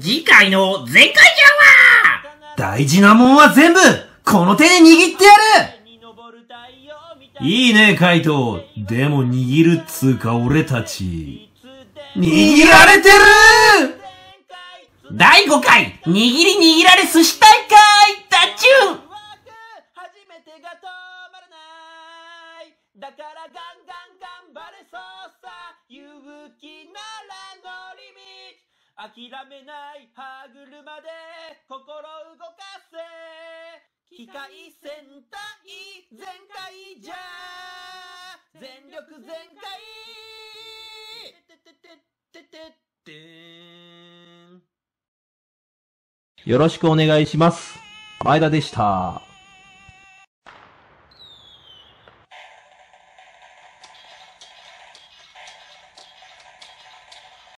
次回の全開じゃ大事なもんは全部、この手で握ってやる！いいね、カイト。でも握るっつうか俺たち。握られてる！第5回、握り握られ寿司大会ダチュン！だからガンガン頑張れそう諦めない歯車で心動かせ機械戦隊全開じゃ全力全開よろしくお願いします。前田でした。